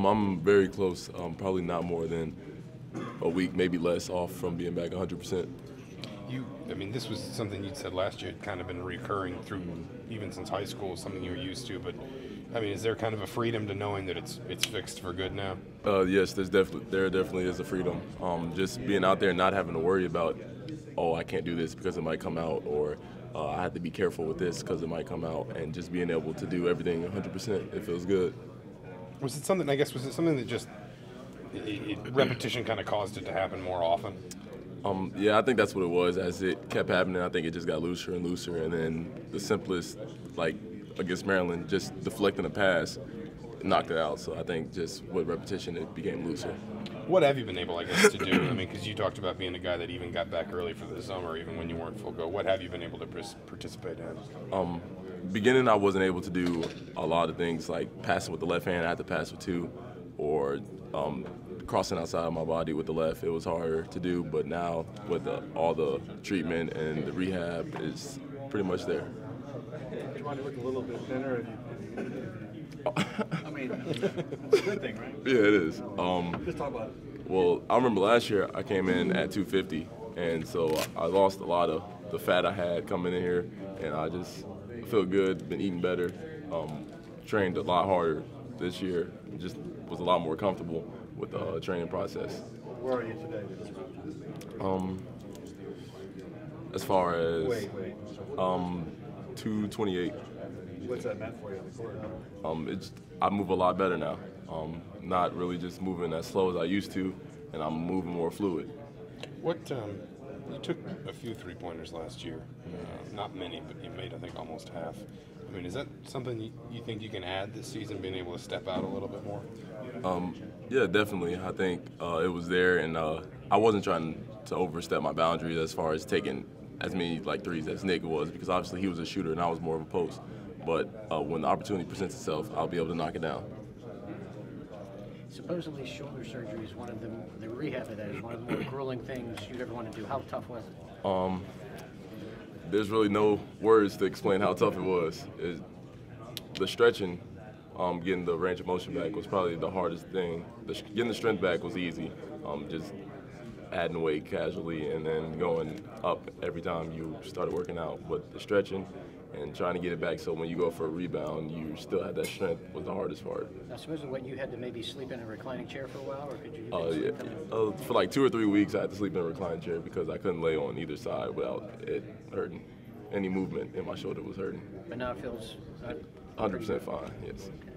Um, I'm very close. Um, probably not more than a week, maybe less, off from being back 100 percent. You, I mean, this was something you'd said last year. It kind of been recurring through even since high school, something you were used to. But I mean, is there kind of a freedom to knowing that it's it's fixed for good now? Uh, yes, there's definitely there definitely is a freedom. Um, just being out there, and not having to worry about, oh, I can't do this because it might come out, or uh, I have to be careful with this because it might come out, and just being able to do everything 100%, it feels good. Was it something? I guess was it something that just it, it, repetition kind of caused it to happen more often? Um, yeah, I think that's what it was. As it kept happening, I think it just got looser and looser, and then the simplest, like against Maryland, just deflecting a pass, knocked it out. So I think just with repetition, it became looser. What have you been able, I guess, to do? I mean, because you talked about being a guy that even got back early for the summer, even when you weren't full go. What have you been able to participate in? Um, beginning, I wasn't able to do a lot of things like passing with the left hand. I had to pass with two, or um, crossing outside of my body with the left, it was harder to do. But now with the, all the treatment and the rehab, it's pretty much there. You want to look a little bit thinner. I mean, it's a good thing, right? Yeah, it is. Um, Just talk about it. Well, I remember last year I came in at 250, and so I lost a lot of the fat I had coming in here, and I just feel good, been eating better, um, trained a lot harder this year, just was a lot more comfortable with the uh, training process. Where are you today? Um, as far as Wait, wait. um, 228. What's that meant for you on the court? Um, it's I move a lot better now. Um, not really just moving as slow as I used to, and I'm moving more fluid. What um, you took a few three pointers last year, uh, not many, but you made I think almost half. I mean, is that something you, you think you can add this season, being able to step out a little bit more? Um, yeah, definitely. I think uh, it was there, and uh, I wasn't trying to overstep my boundaries as far as taking as many like threes as Nick was, because obviously he was a shooter and I was more of a post. But uh, when the opportunity presents itself, I'll be able to knock it down. Supposedly, shoulder surgery is one of the the rehab of that is one of the more grueling things you'd ever want to do. How tough was it? Um, there's really no words to explain how tough it was. It, the stretching, um, getting the range of motion back was probably the hardest thing. The, getting the strength back was easy. Um, just adding weight casually and then going up every time you started working out. But the stretching and trying to get it back so when you go for a rebound, you still had that strength was the hardest part. I suppose what you had to maybe sleep in a reclining chair for a while, or could you? Uh, yeah. Uh, for like two or three weeks, I had to sleep in a reclining chair because I couldn't lay on either side without it hurting. Any movement in my shoulder was hurting. But now it feels. Uh, 100% fine, yes. Okay.